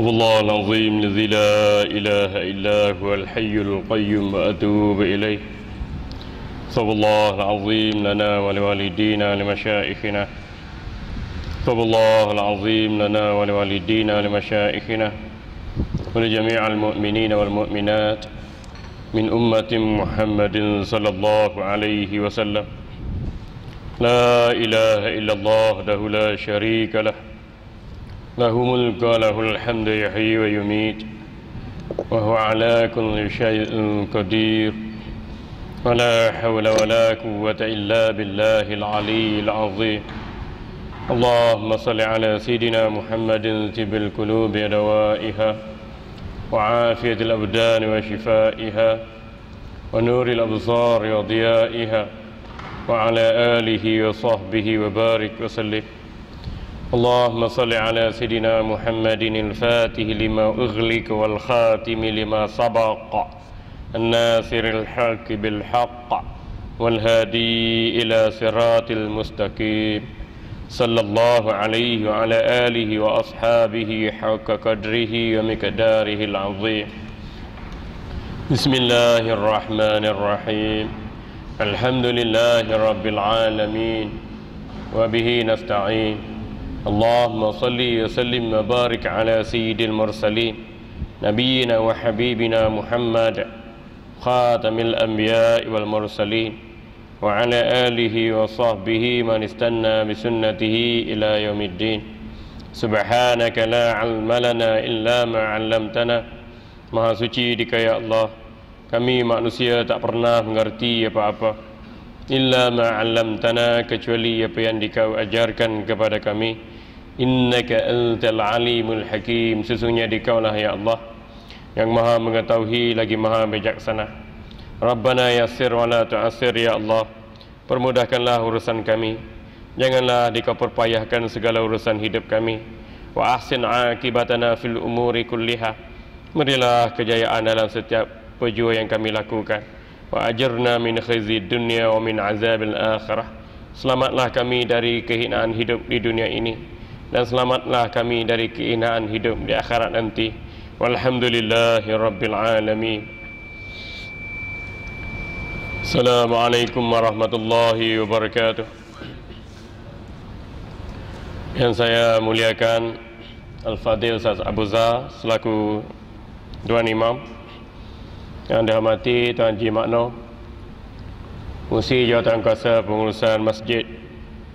استغفر الله العظيم الذي لا إله إلا هو الحي القيوم وأتوب إليه. استغفر الله العظيم لنا ولوالدينا لمشائخنا استغفر الله العظيم لنا ولوالدينا لمشائخنا ولجميع المؤمنين والمؤمنات من أمة محمد صلى الله عليه وسلم. لا إله إلا الله وحده لا شريك له. له ملك وله الحمد يحيي ويميت وهو على كل شيء قدير. ولا حول ولا قوة إلا بالله العلي العظيم. اللهم صل على سيدنا محمد طب القلوب دوائها وعافية الأبدان وشفائها ونور الأبصار وضيائها وعلى آله وصحبه وبارك وسلم. اللهم صل على سيدنا محمد الفاتح لما أغلق والخاتم لما سبق الناصر الحق بالحق والهادي إلى صراط المستقيم. صلى الله عليه وعلى آله وأصحابه حق قدره ومقداره العظيم. بسم الله الرحمن الرحيم. الحمد لله رب العالمين. وبه نستعين. اللهم صل وسلم وبارك على سيد المرسلين نبينا وحبيبنا محمد خاتم الأنبياء والمرسلين وعلى آله وصحبه من استنى بسنته إلى يوم الدين سبحانك لا علم لنا إلا ما علمتنا Maha suci dika ya Allah Kami manusia tak pernah mengerti apa-apa Illa ma'allamtana kecuali apa yang dikau ajarkan kepada kami Innaka antal alimul hakim. Sesungguhnya dikaulah ya Allah Yang maha mengetahui lagi maha bijaksana. Rabbana yassir wa la tu'assir ya Allah. Permudahkanlah urusan kami. Janganlah dikau perpayahkan segala urusan hidup kami. Wa ahsin akibatana fil umuri kulliha. Berilah kejayaan dalam setiap perjua yang kami lakukan. Wa ajirna min khizi dunia wa min azab akhirah. Selamatlah kami dari kehinaan hidup di dunia ini Dan selamatlah kami dari kehinaan hidup di akhirat nanti. Walhamdulillahi Rabbil Alamin. Assalamualaikum warahmatullahi wabarakatuh. Yang saya muliakan Al-Fadhil Ustaz Abu Zah Selaku Tuan Imam. Yang dihormati Tuan Haji Makno Musi Jawatan Kuasa Pengurusan Masjid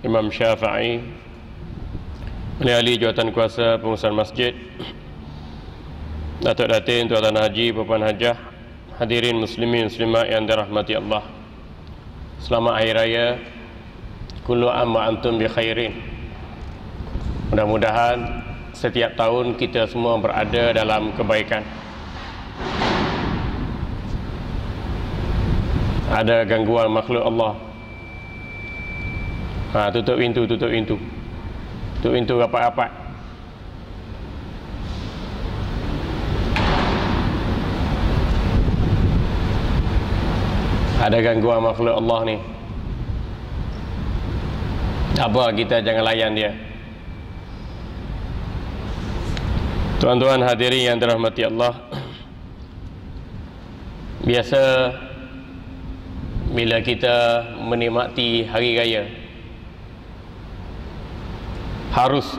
Imam Syafi'i Ahli Jawatan Kuasa Pengurusan Masjid. Datuk Datin Tuan Haji Puan Hajah Hadirin Muslimin Muslimat yang dirahmati Allah. Selamat Hari Raya. Kullu amma antum bi khairin. Mudah-mudahan setiap tahun kita semua berada dalam kebaikan. Ada gangguan makhluk Allah. Ha, tutup pintu tutup pintu tutup pintu rapat-rapat. Ada gangguan makhluk Allah ni. Apa kita jangan layan dia. Tuan-tuan hadirin yang dirahmati Allah. Biasa bila kita menikmati hari raya harus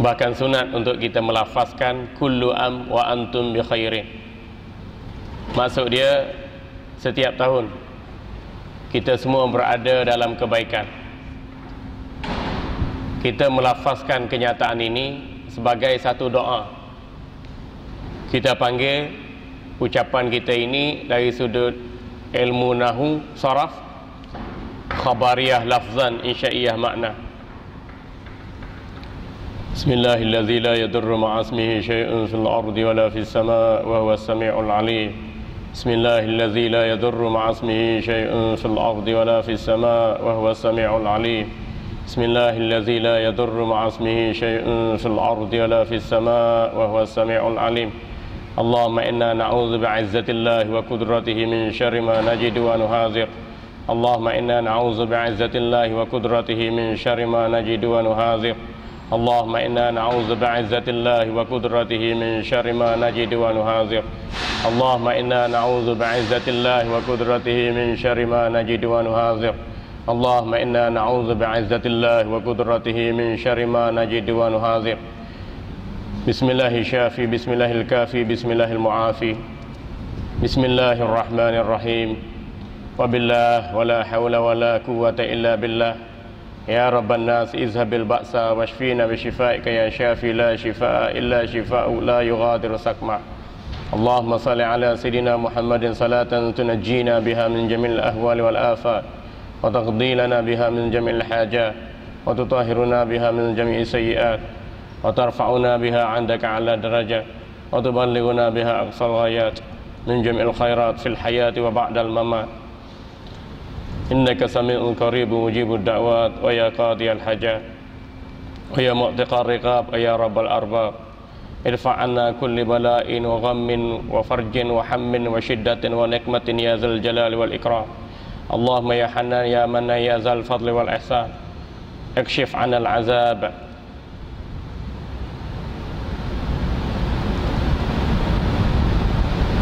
bahkan sunat untuk kita melafazkan kullu am wa antum bi khairin maksud dia setiap tahun kita semua berada dalam kebaikan. Kita melafazkan kenyataan ini sebagai satu doa. Kita panggil ucapan kita ini dari sudut ilmu nahu saraf khabariyah lafzan insya'iyah makna بسم الله الذي لا يضر مع اسمه شيء في الأرض ولا في السماء وهو السميع العليم. بسم الله الذي لا يضر مع اسمه شيء في الأرض ولا في السماء وهو السميع العليم. بسم الله الذي لا يضر مع اسمه شيء في الأرض ولا في السماء وهو السميع العليم. اللهم إنا نعوذ بعزة الله وقدرته من شر ما نجد ونهاذق اللهم إنا نعوذ بعزة الله وقدرته من شر ما نجد ونهاذق اللهم إنا نعوذ بعزة الله وقدرته من شر ما نجد ونهاذر اللهم إنا نعوذ بعزة الله وقدرته من شر ما نجد ونهاذر اللهم إنا نعوذ بعزة الله وقدرته من شر ما نجد ونهاذر بسم الله الشافي بسم الله الكافي بسم الله المعافي بسم الله الرحمن الرحيم وبالله ولا حول ولا قوة إلا بالله يا رب الناس اذهب البأس واشفينا بشفائك يا شافي. لا شفاء إلا شفاء لا يغادر سقما. اللهم صل على سيدنا محمد صلاة تنجينا بها من جميع الأهوال والآفات وتقضي لنا بها من جميع الحاجات وتطهرنا بها من جميع السيئات وترفعنا بها عندك على درجة وتبلغنا بها أقصى الغايات من جميع الخيرات في الحياة وبعد الممات. إنك سميع قريب مجيب الدعوات ويا قاضي الحاجات ويا معتق الرقاب ويا رب الأرباب. ارفع عنا كل بلاء وغم وفرج وحم وشدة ونقمة يا ذا الجلال والإكرام. اللهم يا حنان يا من يا ذا الفضل والإحسان. اكشف عنا العذاب.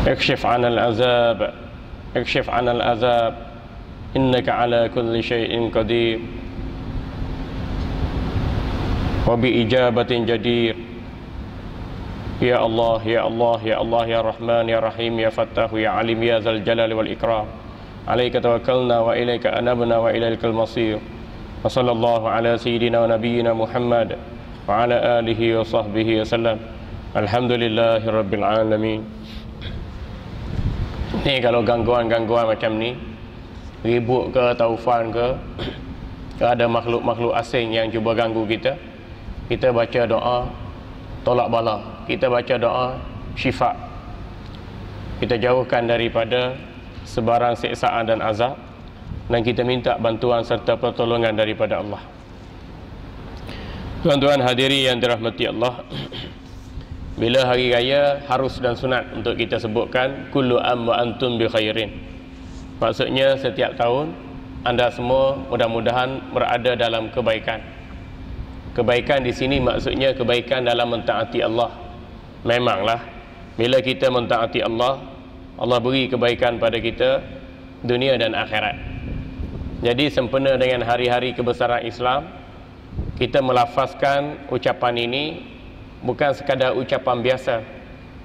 اكشف عنا العذاب. اكشف عنا العذاب. إنك على كل شيء قدير. وبإجابة جدير. يا الله يا الله يا الله يا رحمن يا رحيم يا فتاح يا عليم يا ذا الجلال والإكرام. عليك توكلنا وإليك أنبنا وإليك المصير. وصلى الله على سيدنا ونبينا محمد وعلى آله وصحبه وسلم. الحمد لله رب العالمين. Ni kalau gangguan-gangguan macam ni Ribut ke, taufan ke Ada makhluk-makhluk asing yang cuba ganggu kita Kita baca doa Tolak bala. Kita baca doa syifa. Kita jauhkan daripada Sebarang siksaan dan azab Dan kita minta bantuan serta pertolongan daripada Allah. Tuan-tuan hadiri yang dirahmati Allah bila hari raya harus dan sunat untuk kita sebutkan kullu am antum bi khairin. Maksudnya setiap tahun anda semua mudah-mudahan berada dalam kebaikan. Kebaikan di sini maksudnya kebaikan dalam mentaati Allah. Memanglah bila kita mentaati Allah, Allah beri kebaikan pada kita dunia dan akhirat. Jadi sempena dengan hari-hari kebesaran Islam, kita melafazkan ucapan ini bukan sekadar ucapan biasa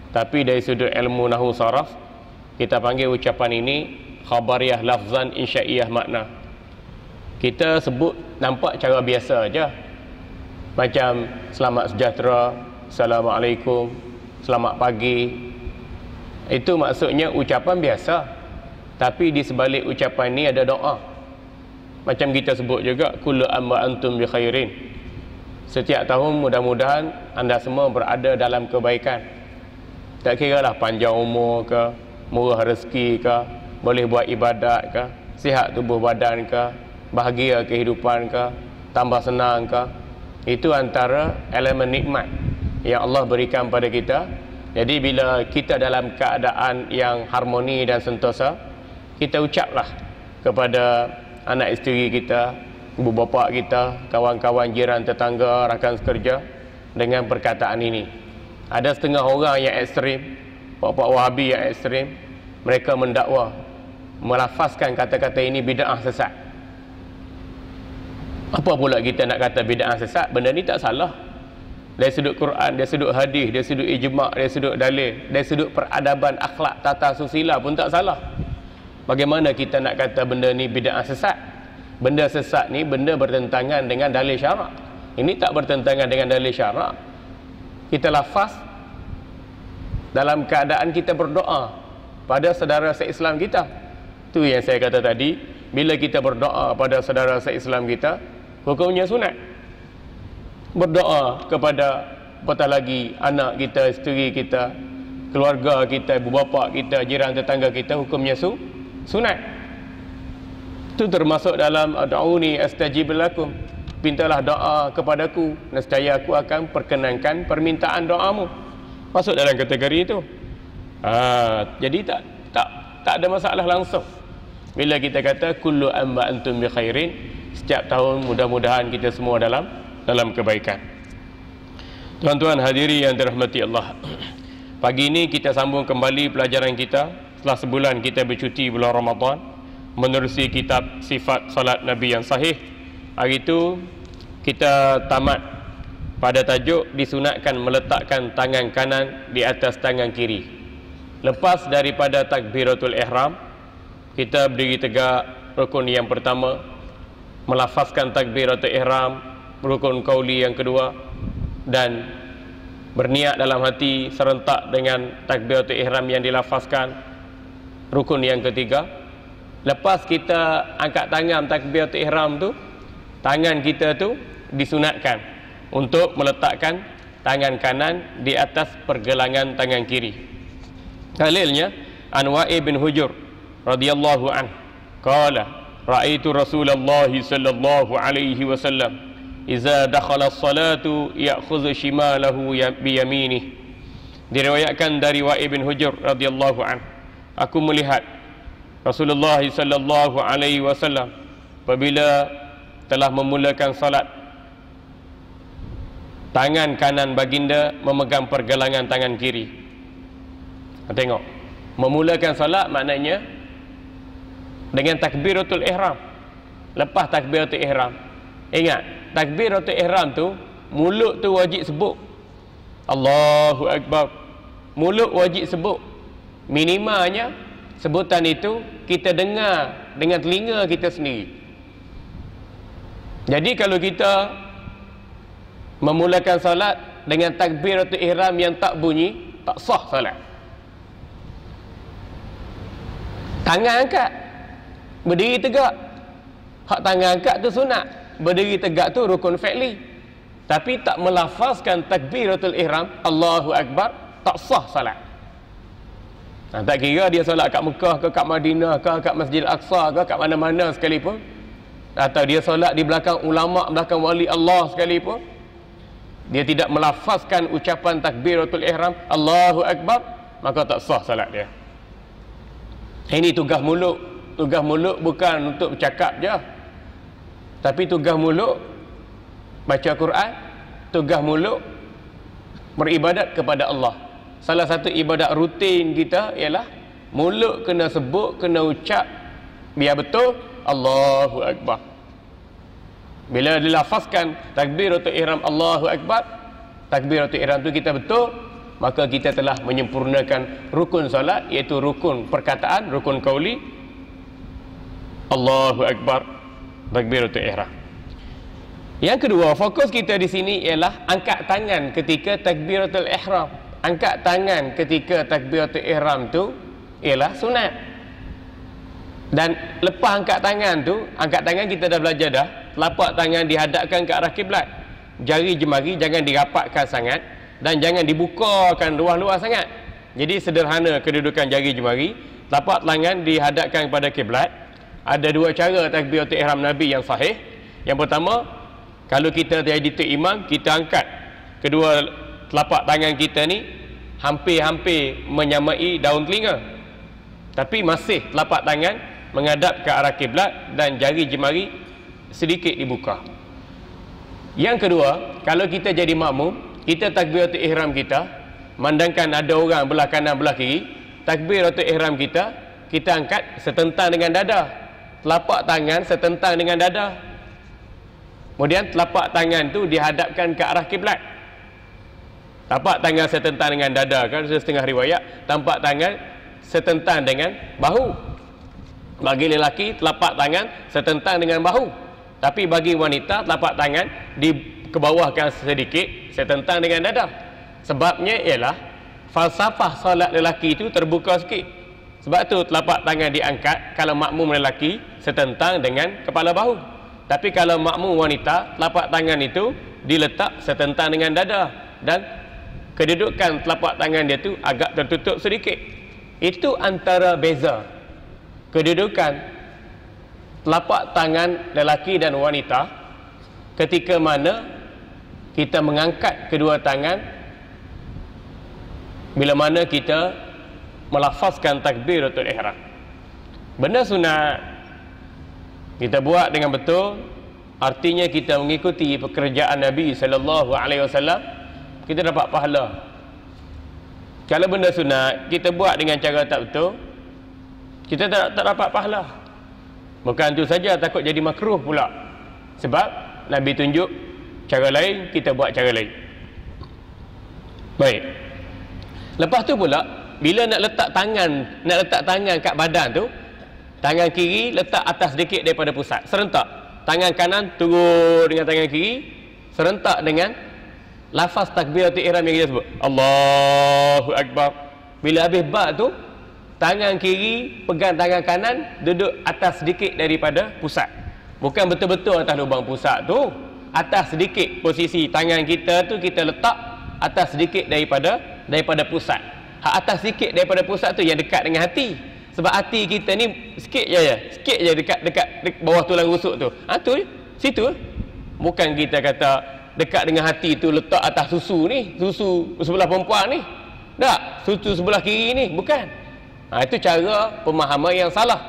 tapi dari sudut ilmu nahu saraf kita panggil ucapan ini khabariyah lafzan insya'iyah makna. Kita sebut nampak cara biasa aja. Macam selamat sejahtera assalamualaikum selamat pagi. Itu maksudnya ucapan biasa. Tapi di sebalik ucapan ini ada doa. Macam kita sebut juga kullu amma antum bi khairin. Setiap tahun mudah-mudahan anda semua berada dalam kebaikan. Tak kira lah panjang umur ke, murah rezeki ke, boleh buat ibadat ke, sihat tubuh badan ke, bahagia kehidupan ke, tambah senang ke. Itu antara elemen nikmat yang Allah berikan pada kita. Jadi bila kita dalam keadaan yang harmoni dan sentosa, kita ucaplah kepada anak isteri kita, ibu bapa kita, kawan-kawan jiran tetangga, rakan sekerja dengan perkataan ini. Ada setengah orang yang ekstrim, bapa Wahabi yang ekstrim, mereka mendakwa melafazkan kata-kata ini bid'ah sesat. Apa pula kita nak kata bid'ah sesat? Benda ni tak salah. Dari sudut Quran, dari sudut hadis, dari sudut ijma', dari sudut dalil, dari sudut peradaban akhlak tata susila pun tak salah. Bagaimana kita nak kata benda ni bid'ah sesat? benda sesat ni benda bertentangan dengan dalil syarak ini tak bertentangan dengan dalil syarak kita lafaz dalam keadaan kita berdoa pada saudara se-Islam kita tu yang saya kata tadi bila kita berdoa pada saudara se-Islam kita hukumnya sunat. Berdoa kepada apatah lagi anak kita, isteri kita keluarga kita, ibu bapa kita, jiran tetangga kita hukumnya su sunat. Itu termasuk dalam da'uni astajib lakum. Pintalah doa kepadaku nescaya aku akan perkenankan permintaan doamu. Masuk dalam kategori itu. Ha, jadi tak tak tak ada masalah langsung bila kita kata kullu amma antum bi khairin setiap tahun mudah-mudahan kita semua dalam dalam kebaikan Tuan-tuan hadiri yang dirahmati Allah. Pagi ini kita sambung kembali pelajaran kita setelah sebulan kita bercuti bulan Ramadan menerusi kitab sifat salat Nabi yang sahih. Hari itu kita tamat pada tajuk disunatkan meletakkan tangan kanan di atas tangan kiri. Lepas daripada takbiratul ihram, kita berdiri tegak rukun yang pertama. Melafazkan takbiratul ihram, rukun qauli yang kedua. Dan berniat dalam hati serentak dengan takbiratul ihram yang dilafazkan rukun yang ketiga. Lepas kita angkat tangan takbiratul ihram tu tangan kita tu disunatkan untuk meletakkan tangan kanan di atas pergelangan tangan kiri. Dalilnya Anwa'i bin Hujur radhiyallahu an qala ra'aitu Rasulullah sallallahu alaihi wasallam Iza dakhala salatu ya'khudhu shimalahu ya, biyaminih Diriwayatkan dari Wa'i bin Hujur radhiyallahu an. Aku melihat Rasulullah sallallahu alaihi wasallam apabila telah memulakan salat tangan kanan baginda memegang pergelangan tangan kiri. Tengok. Memulakan salat maknanya dengan takbiratul ihram. Lepas takbiratul ihram. Ingat, takbiratul ihram tu mulut tu wajib sebut. Allahu akbar. Mulut wajib sebut. Minimalnya sebutan itu kita dengar dengan telinga kita sendiri. Jadi kalau kita memulakan salat dengan takbiratul ihram yang tak bunyi tak sah salat tangan angkat berdiri tegak. Hak tangan angkat tu sunat. Berdiri tegak tu rukun fi'li. Tapi tak melafazkan takbiratul ihram Allahu Akbar tak sah salat. Nah, tak kira dia salat kat Mekah ke kat Madinah ke kat Masjid Al-Aqsa ke kat mana-mana sekalipun. Atau dia solat di belakang ulama belakang wali Allah sekalipun. Dia tidak melafazkan ucapan takbiratul ihram Allahu Akbar maka tak sah salat dia. Ini tugas mulut tugas mulut bukan untuk bercakap je tapi tugas mulut baca Quran, tugas mulut beribadat kepada Allah. Salah satu ibadat rutin kita ialah mulut kena sebut, kena ucap biar betul Allahu Akbar. Bila dilafazkan takbiratul ihram Allahu Akbar, takbiratul ihram itu kita betul, maka kita telah menyempurnakan rukun solat iaitu rukun perkataan, rukun kauli Allahu Akbar takbiratul ihram. Yang kedua, fokus kita di sini ialah angkat tangan ketika takbiratul ihram. Angkat tangan ketika takbiratul ihram tu ialah sunat. Dan lepas angkat tangan tu, angkat tangan kita dah belajar dah, telapak tangan dihadapkan ke arah kiblat. Jari jemari jangan dirapatkan sangat dan jangan dibukakan luas-luas sangat. Jadi sederhana kedudukan jari jemari, telapak tangan dihadapkan kepada kiblat ada dua cara takbiratul ihram Nabi yang sahih. Yang pertama, kalau kita jadi tu imam, kita angkat kedua telapak tangan kita ni hampir-hampir menyamai daun telinga. Tapi masih telapak tangan menghadap ke arah kiblat dan jari jemari sedikit dibuka. Yang kedua, kalau kita jadi makmum, kita takbiratul ihram kita, mandangkan ada orang belah kanan belah kiri, takbiratul ihram kita, kita angkat setentang dengan dada telapak tangan setentang dengan dada. Kemudian telapak tangan tu dihadapkan ke arah kiblat. Telapak tangan setentang dengan dada kan setengah riwayat. Tampak tangan setentang dengan bahu. Bagi lelaki telapak tangan setentang dengan bahu. Tapi bagi wanita telapak tangan di kebawahkan sedikit setentang dengan dada. Sebabnya ialah falsafah solat lelaki itu terbuka sikit sebab tu telapak tangan diangkat kalau makmum lelaki setentang dengan kepala bahu. Tapi kalau makmum wanita, telapak tangan itu diletak setentang dengan dada dan kedudukan telapak tangan dia tu agak tertutup sedikit. Itu antara beza kedudukan telapak tangan lelaki dan wanita ketika mana kita mengangkat kedua tangan bila mana kita melafazkan takbiratul ihram. Benda sunat kita buat dengan betul artinya kita mengikuti pekerjaan Nabi sallallahu alaihi wasallam kita dapat pahala. Kalau benda sunat kita buat dengan cara tak betul kita tak, tak dapat pahala. Bukan tu saja takut jadi makruh pula. Sebab Nabi tunjuk cara lain kita buat cara lain. Baik. Lepas tu pula bila nak letak tangan nak letak tangan kat badan tu tangan kiri letak atas sedikit daripada pusat. Serentak. Tangan kanan turun dengan tangan kiri serentak dengan lafaz takbiratul ihram yang kita sebut. Allahu akbar. Bila habis ba tu tangan kiri pegang tangan kanan duduk atas sedikit daripada pusat. Bukan betul-betul atas lubang pusat tu. Atas sedikit posisi tangan kita tu kita letak atas sedikit daripada daripada pusat hak atas sedikit daripada pusat tu yang dekat dengan hati. Sebab hati kita ni sikit je ya sikit je dekat dekat, dekat bawah tulang rusuk tu. Ha tu situ. Bukan kita kata dekat dengan hati tu letak atas susu ni susu sebelah perempuan ni. Tak susu sebelah kiri ni bukan. Ha, itu cara pemahaman yang salah.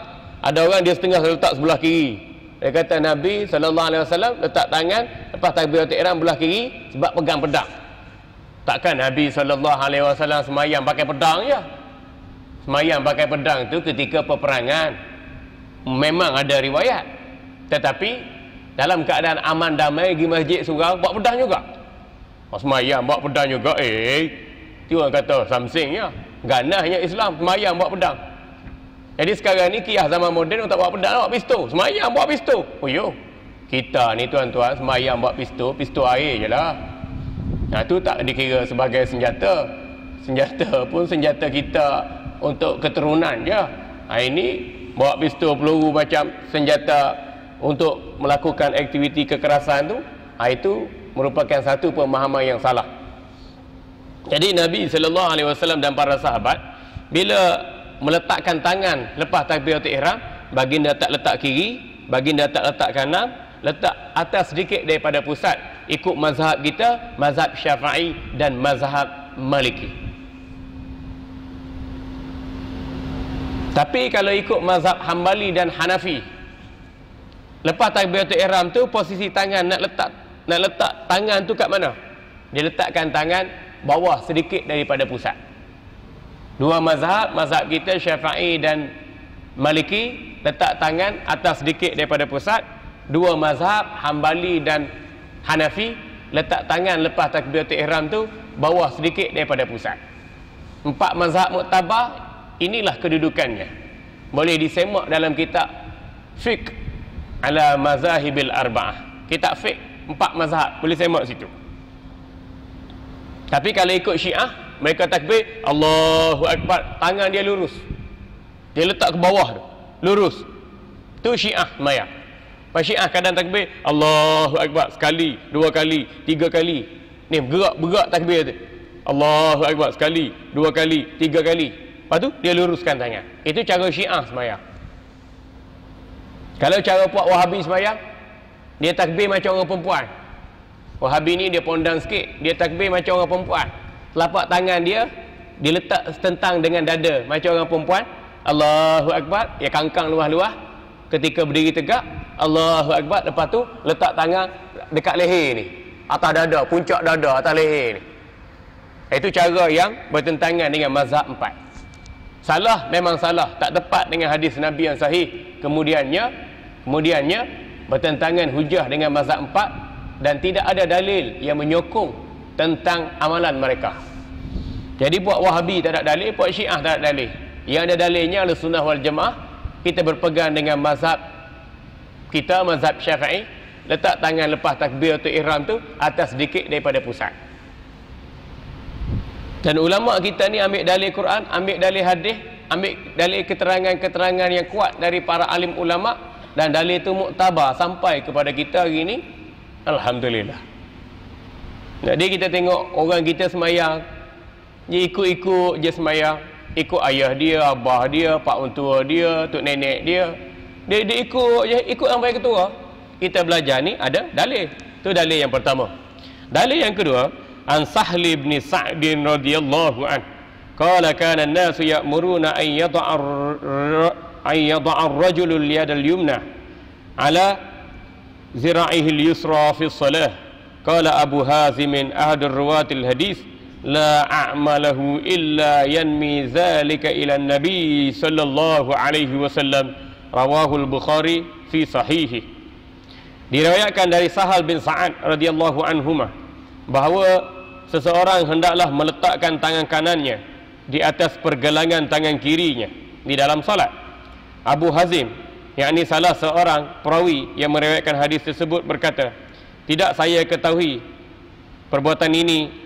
Ada orang dia setengah letak sebelah kiri. Dia kata Nabi SAW letak tangan lepas takbiratul ihram belah kiri sebab pegang pedang takkan Nabi SAW semayang pakai pedang je semayang pakai pedang tu ketika peperangan. Memang ada riwayat. Tetapi dalam keadaan aman damai pergi masjid surau bawa pedang juga. Pas semayang bawa pedang juga eh? Tu orang kata something ya? Ganahnya Islam semayang bawa pedang. Jadi sekarang ni kiah zaman moden tak bawa pedang bawa pistol semayang bawa pistol oh yo. Kita ni tuan-tuan semayang bawa pistol pistol air je lah nah tu tak dikira sebagai senjata. Senjata pun senjata kita untuk keturunan je. Ha, ini bawa pistol peluru macam senjata untuk melakukan aktiviti kekerasan tu ha, itu merupakan satu pemahaman yang salah. Jadi Nabi SAW dan para sahabat bila meletakkan tangan lepas takbiratul ihram baginda tak letak kiri baginda tak letak kanan letak atas sedikit daripada pusat ikut mazhab kita mazhab syafi'i dan mazhab maliki tapi kalau ikut mazhab hambali dan hanafi Lepas takbiratul ihram tu posisi tangan nak letak nak letak tangan tu kat mana? Dia letakkan tangan bawah sedikit daripada pusat. Dua mazhab, mazhab kita Syafi'i dan Maliki letak tangan atas sedikit daripada pusat. Dua mazhab Hambali dan Hanafi letak tangan lepas takbiratul ihram tu bawah sedikit daripada pusat. Empat mazhab muktabar inilah kedudukannya. Boleh disemak dalam kitab fiqh ala mazahibil arba'ah. Kitab fiqh empat mazhab boleh semak situ. Tapi kalau ikut syiah mereka takbir Allahu Akbar tangan dia lurus. Dia letak ke bawah tu lurus. Tu syiah maya pas syiah kadang takbir. Allahu Akbar. Sekali dua kali tiga kali. Ni bergerak bergerak takbir tu. Allahu Akbar. Sekali dua kali tiga kali. Lepas tu dia luruskan tangan. Itu cara syiah semaya kalau cara buat wahabi semayang, dia takbir macam orang perempuan. Wahabi ni dia pondang sikit, dia takbir macam orang perempuan. Telapak tangan dia, dia letak setentang dengan dada macam orang perempuan. Allahu Akbar, dia kangkang luah-luah. Ketika berdiri tegak, Allahu Akbar, lepas tu letak tangan dekat leher ni. Atas dada, puncak dada atas leher ni. Itu cara yang bertentangan dengan mazhab empat. Salah memang salah, tak tepat dengan hadis Nabi yang sahih. Kemudiannya kemudiannya bertentangan hujah dengan mazhab empat dan tidak ada dalil yang menyokong tentang amalan mereka jadi buat wahabi tak ada dalil buat syiah tak ada dalil yang ada dalilnya adalah sunnah wal jemaah kita berpegang dengan mazhab kita mazhab syafi'i. Letak tangan lepas takbir atau ihram tu atas sedikit daripada pusat. Dan ulama kita ni ambil dalil Quran ambil dalil hadis ambil dalil keterangan-keterangan yang kuat dari para alim ulama dan dalil itu muktabar sampai kepada kita hari ini Alhamdulillah. Jadi kita tengok orang kita semayang dia ikut-ikut je semayang ikut ayah dia, abah dia, pak mentua dia, tok nenek dia. Dia, dia ikut je ikut yang baik ketua. Kita belajar ni ada dalil. Tu dalil yang pertama. Dalil yang kedua, An Sahli bin Sa'd radhiyallahu an. Qala kana an-nas ya'muruna an yad'a an yad'a ar-rajulu al-yad al-yumna ala zira'ihi al-yusra fi as-salah. Qala Abu Hazim ahad ar-ruwat al-hadis la a'malahu illa yanmi zalika ila nabi sallallahu alaihi wasallam. Rawahu al-bukhari fi sahihi. Diriwayatkan dari Sahal bin Sa'ad radhiyallahu anhuma bahawa seseorang hendaklah meletakkan tangan kanannya di atas pergelangan tangan kirinya di dalam salat Abu Hazim yakni salah seorang perawi yang meriwayatkan hadis tersebut berkata tidak saya ketahui perbuatan ini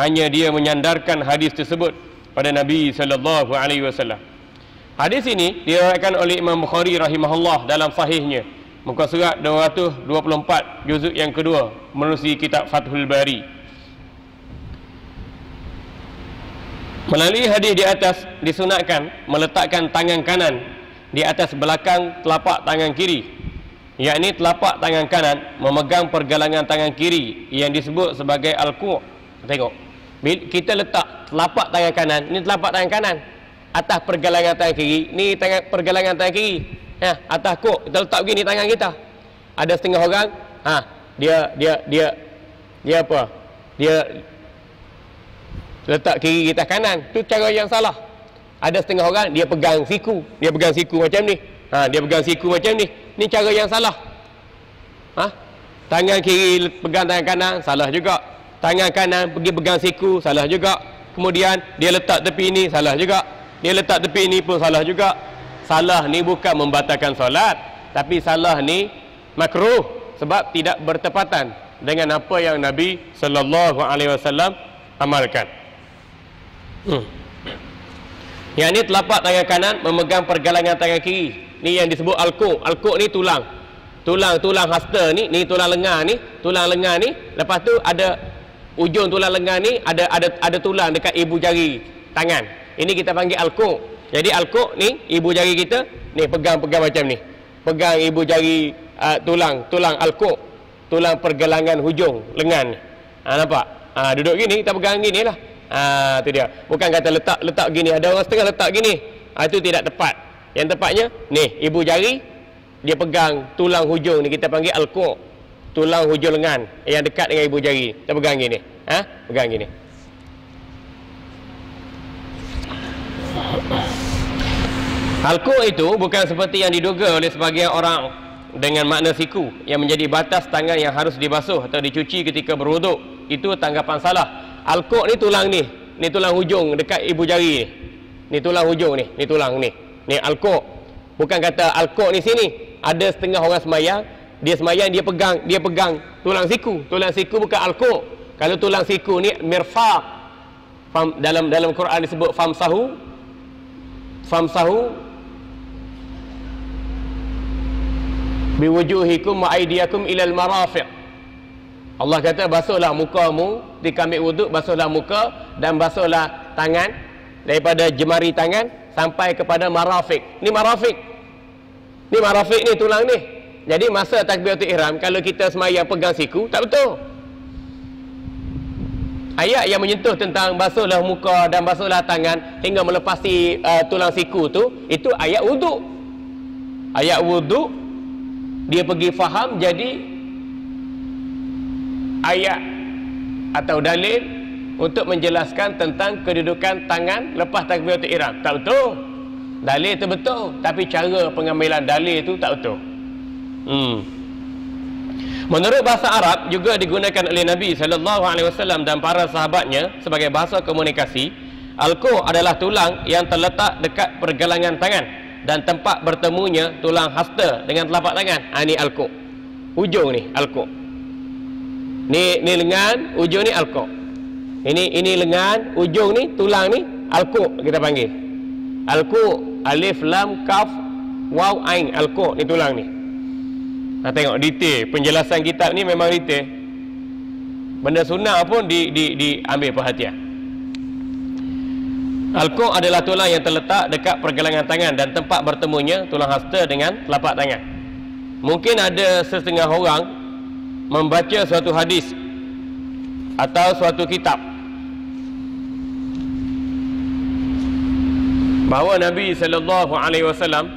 hanya dia menyandarkan hadis tersebut pada Nabi sallallahu alaihi wasallam. Hadis ini diriwayatkan oleh Imam Bukhari rahimahullah dalam sahihnya muka surat 224 juzuk yang kedua menerusi kitab Fathul Bari. Melalui hadis di atas disunatkan meletakkan tangan kanan di atas belakang telapak tangan kiri yakni telapak tangan kanan memegang pergelangan tangan kiri yang disebut sebagai al-qu' Tengok. Kita letak telapak tangan kanan, ni telapak tangan kanan. Atas pergelangan tangan kiri, ni tangan pergelangan tangan kiri. Ya, atas kok kita letak begini tangan kita. Ada setengah orang, ha, dia dia dia dia apa? Dia letak kiri kita kanan. Tu cara yang salah. Ada setengah orang dia pegang siku, dia pegang siku macam ni. Ha, dia pegang siku macam ni. Ni cara yang salah. Ha? Tangan kiri pegang tangan kanan, salah juga tangan kanan pergi pegang siku salah juga. Kemudian dia letak tepi ini salah juga. Dia letak tepi ini pun salah juga. Salah ni bukan membatalkan solat tapi salah ni makruh sebab tidak bertepatan dengan apa yang Nabi sallallahu alaihi wasallam amalkan. Hmm. yang ni telapak tangan kanan memegang pergelangan tangan kiri. Ni yang disebut alqu alqu ni tulang. Tulang-tulang hasta ni ni tulang lengan ni tulang lengan ni. Lepas tu ada ujung tulang lengan ni ada ada ada tulang dekat ibu jari tangan. Ini kita panggil alqu. Jadi alqu ni ibu jari kita ni pegang-pegang macam ni. Pegang ibu jari uh, tulang tulang alqu. Tulang pergelangan hujung lengan. Ha, nampak? Ha, duduk gini kita pegang gini lah. Ha, tu dia. Bukan kata letak letak gini. Ada orang setengah letak gini. Ha, itu tidak tepat. Yang tepatnya ni ibu jari dia pegang tulang hujung ni kita panggil alqu tulang hujung lengan yang dekat dengan ibu jari. Kita pegang gini. Ha? Pegang gini. Halku itu bukan seperti yang diduga oleh sebagian orang dengan makna siku yang menjadi batas tangan yang harus dibasuh atau dicuci ketika berwuduk. Itu tanggapan salah. Alkuk ni tulang ni. Ni tulang hujung dekat ibu jari ni. Ni tulang hujung ni. Ni tulang ni. Ni alkuk. Bukan kata alkuk ni sini. Ada setengah orang semayang dia semayang dia pegang dia pegang tulang siku. Tulang siku bukan alqu kalau tulang siku ni mirfaq fam, dalam dalam Quran disebut famsahu. Famsahu. Biwujuhikum wa aydiyakum ilal marafiq Allah kata basuhlah mukamu ketika ambil wuduk basuhlah muka dan basuhlah tangan daripada jemari tangan sampai kepada marafiq ni marafiq ni marafiq ni tulang ni jadi masa takbiratul ihram kalau kita semayang pegang siku tak betul. Ayat yang menyentuh tentang basuhlah muka dan basuhlah tangan hingga melepasi uh, tulang siku tu itu ayat wuduk. Ayat wuduk dia pergi faham jadi ayat atau dalil untuk menjelaskan tentang kedudukan tangan lepas takbiratul ihram. Tak betul. Dalil itu betul tapi cara pengambilan dalil itu tak betul. Hmm. Menurut bahasa Arab juga digunakan oleh Nabi sallallahu alaihi wasallam dan para sahabatnya sebagai bahasa komunikasi. Alqu adalah tulang yang terletak dekat pergelangan tangan dan tempat bertemunya tulang hasta dengan telapak tangan. Ha, ini alqu. Ujung ni alqu. Ni ni lengan, ujung ni alqu. Ini ini lengan, ujung ni tulang ni alqu kita panggil. Alqu alif lam kaf waw ain alqu ni tulang ni. Ha, tengok detail penjelasan kitab ni memang detail. Benda sunnah pun di di diambil perhatian. Al-Qur adalah tulang yang terletak dekat pergelangan tangan dan tempat bertemunya tulang hasta dengan telapak tangan. Mungkin ada setengah orang membaca suatu hadis atau suatu kitab bahawa Nabi sallallahu alaihi wasallam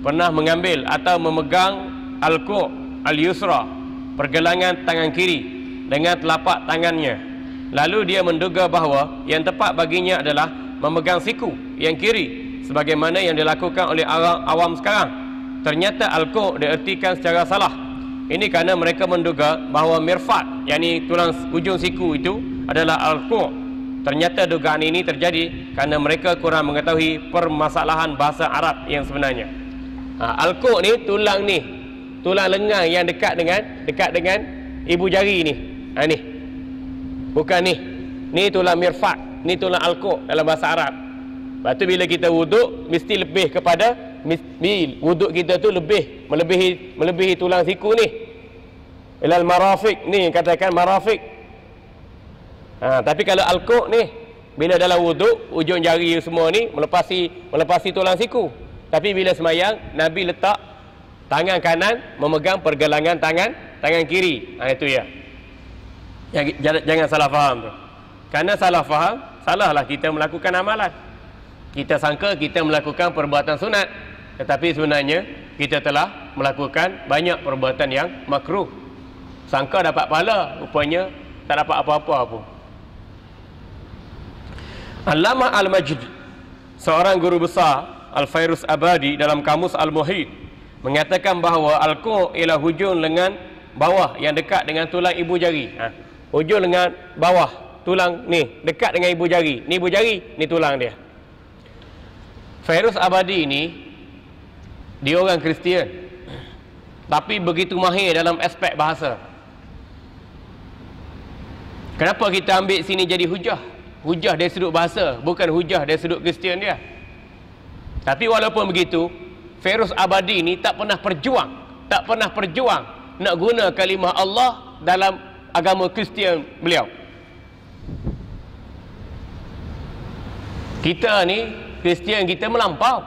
pernah mengambil atau memegang al-ku' al-yusra pergelangan tangan kiri dengan telapak tangannya. Lalu dia menduga bahawa yang tepat baginya adalah memegang siku yang kiri sebagaimana yang dilakukan oleh orang awam sekarang. Ternyata alqu diertikan secara salah. Ini kerana mereka menduga bahawa mirfat, yakni tulang ujung siku itu adalah alqu. Ternyata dugaan ini terjadi kerana mereka kurang mengetahui permasalahan bahasa Arab yang sebenarnya. Ha, alqu ni tulang ni, tulang lengan yang dekat dengan dekat dengan ibu jari ni. Ha ni. Bukan ni. Ni tulang mirfat, ni tulang alqu dalam bahasa Arab. Lepas tu bila kita wuduk mesti lebih kepada wuduk kita tu lebih melebihi melebihi tulang siku ni. Ilal marafiq ni katakan marafiq. Ha, tapi kalau alqu ni bila dalam wuduk ujung jari semua ni melepasi melepasi tulang siku. Tapi bila semayang Nabi letak tangan kanan memegang pergelangan tangan tangan kiri. Ha, itu ya. Jangan, salah faham tu. Karena salah faham, salahlah kita melakukan amalan kita sangka kita melakukan perbuatan sunat tetapi sebenarnya kita telah melakukan banyak perbuatan yang makruh sangka dapat pahala rupanya tak dapat apa-apa pun Allamah Al-Majd seorang guru besar Al-Fairus Abadi dalam kamus Al-Muhid mengatakan bahawa Al-Qu' ialah hujung lengan bawah yang dekat dengan tulang ibu jari. Ha. hujung lengan bawah tulang ni dekat dengan ibu jari. Ni ibu jari ni tulang dia. Fairuz Abadi ini dia orang Kristian. Tapi begitu mahir dalam aspek bahasa. Kenapa kita ambil sini jadi hujah? Hujah dari sudut bahasa bukan hujah dari sudut Kristian dia. Tapi walaupun begitu Fairuz Abadi ini tak pernah perjuang tak pernah perjuang nak guna kalimah Allah dalam agama Kristian beliau kita ni Kristian kita melampau.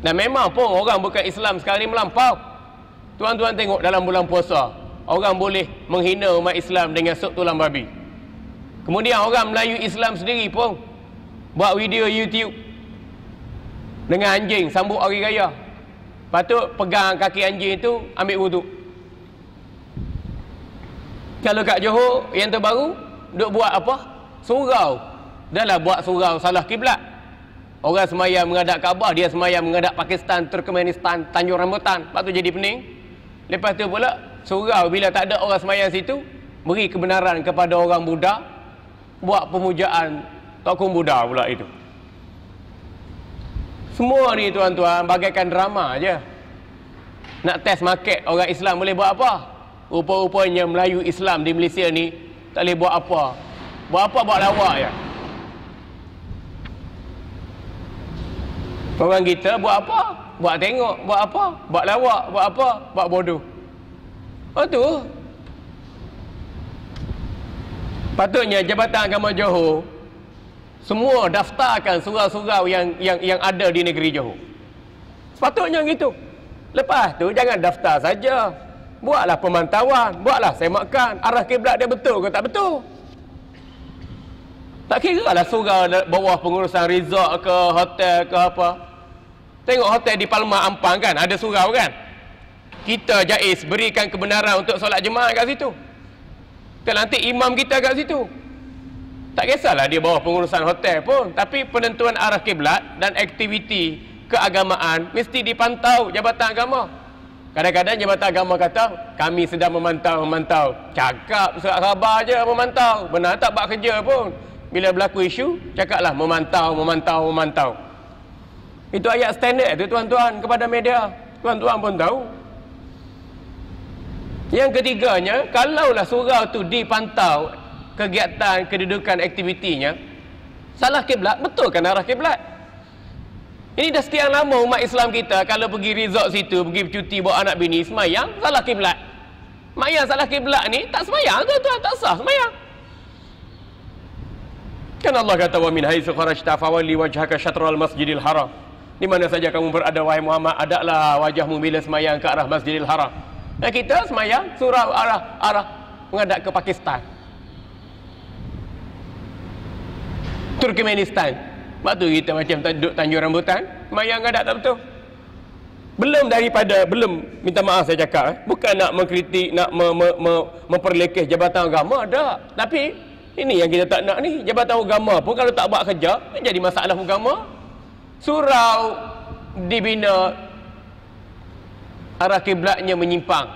Dan memang pun orang bukan Islam sekarang ni melampau. Tuan-tuan tengok dalam bulan puasa, orang boleh menghina umat Islam dengan sup tulang babi. Kemudian orang Melayu Islam sendiri pun buat video YouTube dengan anjing sambut hari raya. Patut pegang kaki anjing itu ambil wuduk. Kalau kat Johor yang terbaru duk buat apa? Surau. Dahlah buat surau salah kiblat. Orang semayang menghadap Kaabah, dia semayang menghadap Pakistan, Turkmenistan, Tanjung Rambutan. Tu jadi pening. Lepas tu pula, surau bila tak ada orang semayang situ, beri kebenaran kepada orang Buddha, buat pemujaan Tokong Buddha pula itu. Semua ni tuan-tuan, bagaikan drama aja. Nak test market orang Islam boleh buat apa? Rupa-rupanya Melayu Islam di Malaysia ni tak boleh buat apa. Buat apa buat lawak ya. Orang kita buat apa? Buat tengok, buat apa? Buat lawak, buat apa? Buat bodoh. Oh tu. Patutnya Jabatan Agama Johor semua daftarkan surau-surau yang yang yang ada di negeri Johor. Sepatutnya gitu. Lepas tu jangan daftar saja. Buatlah pemantauan, buatlah semakan arah kiblat dia betul ke tak betul. Tak kira lah surau bawah pengurusan resort ke hotel ke apa. Tengok hotel di Palma Ampang kan, ada surau kan. Kita jais berikan kebenaran untuk solat jemaah kat situ. Kita nanti imam kita kat situ. Tak kisahlah dia bawah pengurusan hotel pun. Tapi penentuan arah kiblat dan aktiviti keagamaan mesti dipantau Jabatan Agama. Kadang-kadang Jabatan Agama kata, kami sedang memantau, memantau. Cakap surat khabar je memantau. Benar tak buat kerja pun bila berlaku isu cakaplah memantau memantau memantau itu ayat standard tu tuan-tuan kepada media tuan-tuan pun tahu yang ketiganya kalaulah surau tu dipantau kegiatan kedudukan aktivitinya salah kiblat betul kan arah kiblat ini dah sekian lama umat Islam kita kalau pergi resort situ pergi cuti bawa anak bini semayang salah kiblat mayang salah kiblat ni tak semayang tuan-tuan tak sah semayang Kan Allah kata wa min haitsu kharajta fawalli wajhaka syatrul masjidil haram. Di mana saja kamu berada wahai Muhammad, adalah wajahmu bila semayang ke arah Masjidil Haram. Dan kita semayang surau arah arah menghadap ke Pakistan. Turkmenistan. Waktu kita macam duduk tanjung rambutan, semayang enggak tak betul. belum daripada belum minta maaf saya cakap eh. bukan nak mengkritik nak me, me, me, memperlekeh jabatan agama ada tapi ini yang kita tak nak ni jabatan agama pun kalau tak buat kerja jadi masalah agama surau dibina arah kiblatnya menyimpang